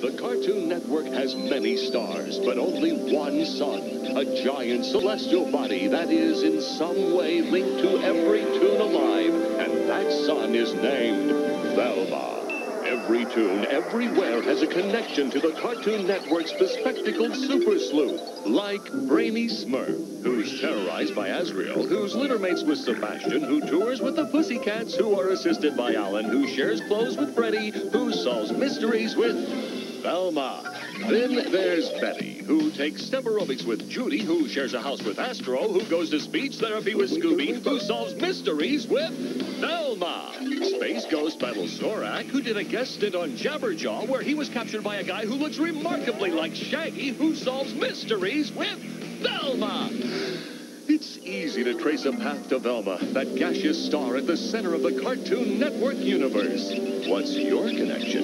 The Cartoon Network has many stars, but only one sun. A giant celestial body that is in some way linked to every toon alive. And that sun is named Velma. Every toon, everywhere, has a connection to the Cartoon Network's bespectacled super sleuth. Like Brainy Smurf, who's terrorized by Azrael, who's littermates with Sebastian, who tours with the Pussycats, who are assisted by Alan, who shares clothes with Freddy, who solves mysteries with Velma. Then there's Betty, who takes step aerobics with Judy, who shares a house with Astro, who goes to speech therapy with Scooby, who solves mysteries with Velma. Space Ghost battles Zorak, who did a guest stint on Jabberjaw, where he was captured by a guy who looks remarkably like Shaggy, who solves mysteries with Velma. It's easy to trace a path to Velma, that gaseous star at the center of the Cartoon Network universe. What's your connection?